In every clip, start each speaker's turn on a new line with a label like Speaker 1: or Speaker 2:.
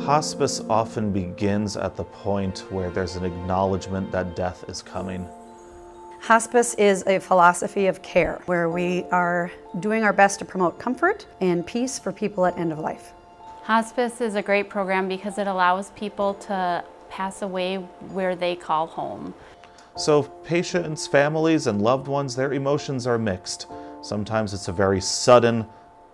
Speaker 1: Hospice often begins at the point where there's an acknowledgement that death is coming.
Speaker 2: Hospice is a philosophy of care where we are doing our best to promote comfort and peace for people at end of life.
Speaker 3: Hospice is a great program because it allows people to pass away where they call home.
Speaker 1: So patients, families, and loved ones, their emotions are mixed. Sometimes it's a very sudden,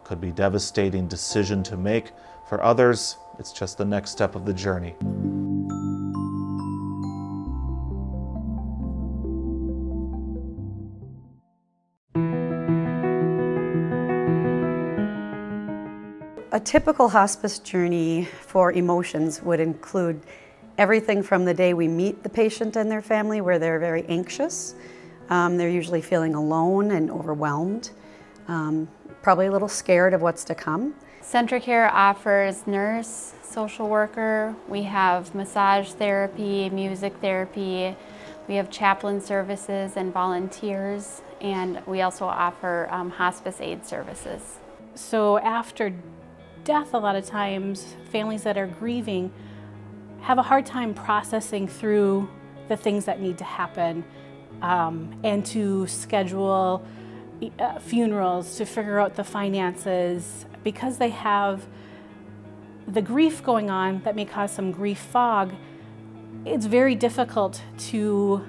Speaker 1: could be devastating decision to make. For others, it's just the next step of the journey.
Speaker 2: A typical hospice journey for emotions would include everything from the day we meet the patient and their family where they're very anxious. Um, they're usually feeling alone and overwhelmed, um, probably a little scared of what's to come.
Speaker 3: CentraCare offers nurse, social worker, we have massage therapy, music therapy, we have chaplain services and volunteers, and we also offer um, hospice aid services.
Speaker 4: So after death, a lot of times, families that are grieving have a hard time processing through the things that need to happen um, and to schedule Uh, funerals, to figure out the finances, because they have the grief going on that may cause some grief fog, it's very difficult to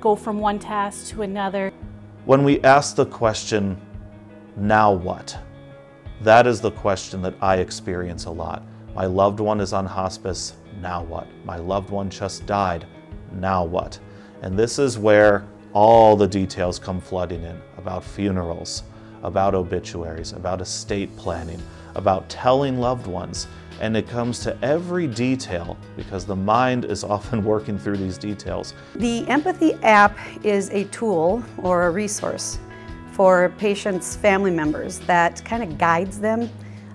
Speaker 4: go from one task to another.
Speaker 1: When we ask the question, now what? That is the question that I experience a lot. My loved one is on hospice, now what? My loved one just died, now what? And this is where all the details come flooding in about funerals, about obituaries, about estate planning, about telling loved ones. And it comes to every detail because the mind is often working through these details.
Speaker 2: The Empathy app is a tool or a resource for patients' family members that kind of guides them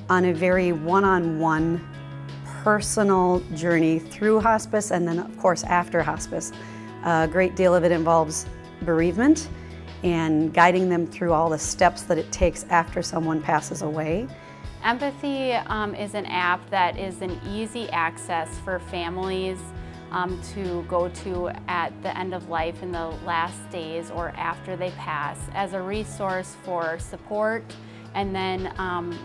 Speaker 2: on a very one-on-one -on -one personal journey through hospice and then of course after hospice. A great deal of it involves bereavement and guiding them through all the steps that it takes after someone passes away.
Speaker 3: Empathy um, is an app that is an easy access for families um, to go to at the end of life in the last days or after they pass as a resource for support and then um,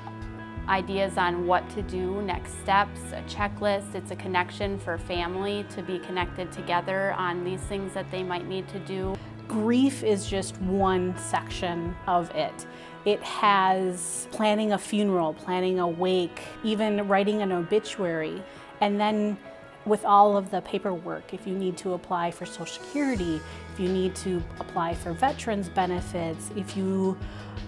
Speaker 3: ideas on what to do, next steps, a checklist. It's a connection for family to be connected together on these things that they might need to do.
Speaker 4: Grief is just one section of it. It has planning a funeral, planning a wake, even writing an obituary, and then with all of the paperwork, if you need to apply for Social Security, if you need to apply for veterans benefits, if you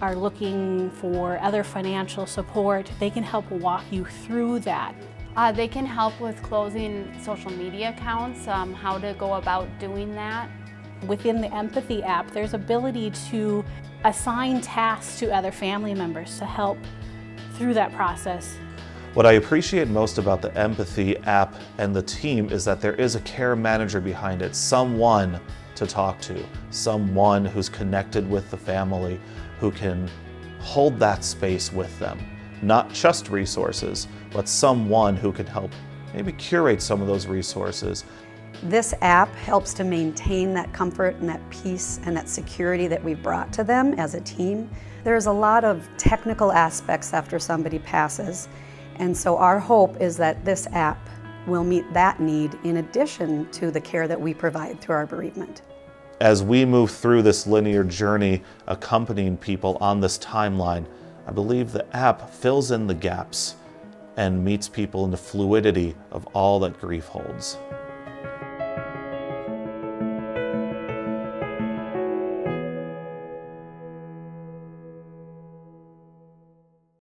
Speaker 4: are looking for other financial support, they can help walk you through that.
Speaker 3: Uh, they can help with closing social media accounts, um, how to go about doing that.
Speaker 4: Within the Empathy app, there's ability to assign tasks to other family members to help through that process.
Speaker 1: What I appreciate most about the Empathy app and the team is that there is a care manager behind it, someone to talk to, someone who's connected with the family, who can hold that space with them. Not just resources, but someone who can help maybe curate some of those resources.
Speaker 2: This app helps to maintain that comfort and that peace and that security that we've brought to them as a team. There's a lot of technical aspects after somebody passes, and so our hope is that this app will meet that need in addition to the care that we provide through our bereavement.
Speaker 1: As we move through this linear journey accompanying people on this timeline, I believe the app fills in the gaps and meets people in the fluidity of all that grief holds.